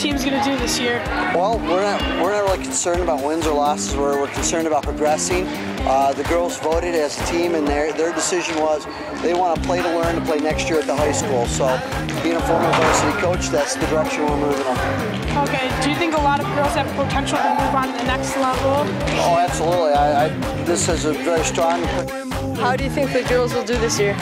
team's going to do this year? Well, we're not we're not really concerned about wins or losses. We're, we're concerned about progressing. Uh, the girls voted as a team, and their their decision was they want to play to learn to play next year at the high school. So, being a former varsity coach, that's the direction we're moving on. Okay. Do you think a lot of girls have potential to move on to the next level? Oh, absolutely. I, I this is a very strong. How do you think the girls will do this year?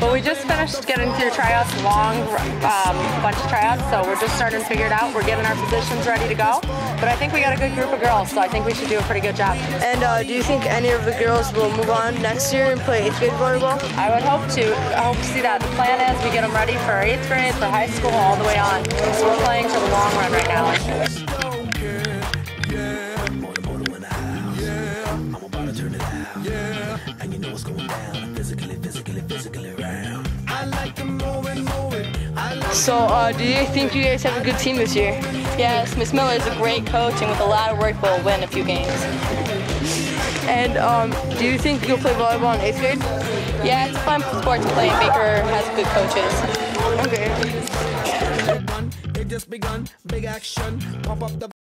Well, we just finished getting through tryouts, long um, bunch of tryouts, so we're just starting to figure it out. We're getting our positions ready to go. But I think we got a good group of girls, so I think we should do a pretty good job. And uh, do you think any of the girls will move on next year and play eighth grade volleyball? I would hope to. I hope to see that. The plan is we get them ready for eighth grade, for high school, all the way on. So we're playing for the long run right now. So, uh, do you think you guys have a good team this year? Yes, Miss Miller is a great coach, and with a lot of work, we'll win a few games. And um, do you think you'll play volleyball in eighth grade? Yeah, it's a fun sport to play, Baker has good coaches. Okay. Just begun, big action, pump up the